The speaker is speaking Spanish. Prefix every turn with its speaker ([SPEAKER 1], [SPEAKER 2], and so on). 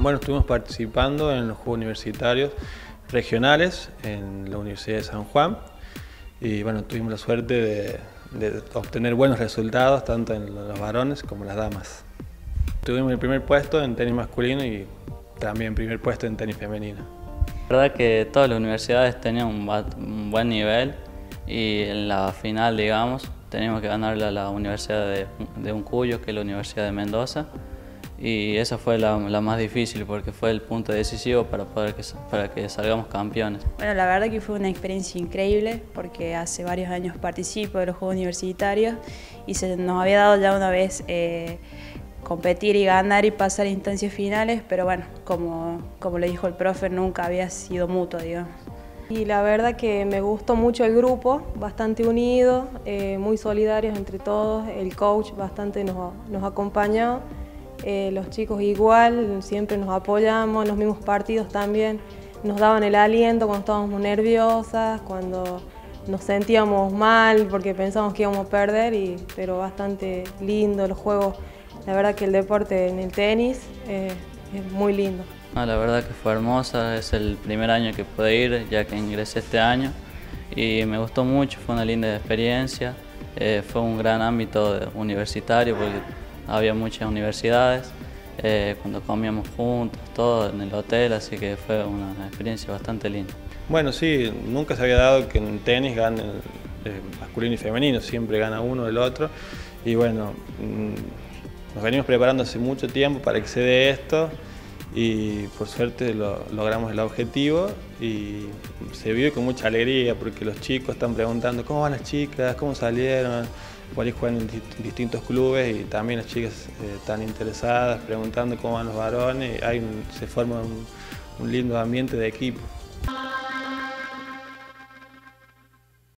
[SPEAKER 1] Bueno, estuvimos participando en los Juegos Universitarios regionales en la Universidad de San Juan y bueno, tuvimos la suerte de, obtener buenos resultados tanto en los varones como en las damas. Tuvimos el primer puesto en tenis masculino y también primer puesto en tenis femenino.
[SPEAKER 2] La verdad que todas las universidades tenían un, buen nivel y en la final, digamos, teníamos que ganarle a la Universidad de, de Uncuyo, que es la Universidad de Mendoza y esa fue la, más difícil porque fue el punto decisivo para, poder que, para que salgamos campeones.
[SPEAKER 3] Bueno, la verdad que fue una experiencia increíble porque hace varios años participo de los Juegos Universitarios y se nos había dado ya una vez eh, competir y ganar y pasar a instancias finales, pero bueno, como, como le dijo el profe, nunca había sido mutuo, digamos.
[SPEAKER 4] Y la verdad que me gustó mucho el grupo, bastante unido, eh, muy solidarios entre todos, el coach bastante nos, nos acompañó eh, los chicos igual, siempre nos apoyamos, los mismos partidos también nos daban el aliento cuando estábamos nerviosas, cuando nos sentíamos mal porque pensábamos que íbamos a perder, y, pero bastante lindo los juegos. La verdad que el deporte en el tenis es muy lindo.
[SPEAKER 2] la verdad que fue hermosa, es el primer año que pude ir ya que ingresé este año y me gustó mucho, fue una linda experiencia, eh, fue un gran ámbito universitario había muchas universidades, eh, cuando comíamos juntos, todo en el hotel, así que fue una experiencia bastante linda.
[SPEAKER 1] Bueno, sí, nunca se había dado que en tenis gane eh, masculino y femenino, siempre gana uno del otro. Y bueno, mm, nos venimos preparando hace mucho tiempo para que se dé esto y por suerte logramos el objetivo y se vive con mucha alegría porque los chicos están preguntando cómo van las chicas, cómo salieron, cuáles juegan en distintos clubes y también las chicas eh, están interesadas preguntando cómo van los varones, hay se forma un lindo ambiente de equipo.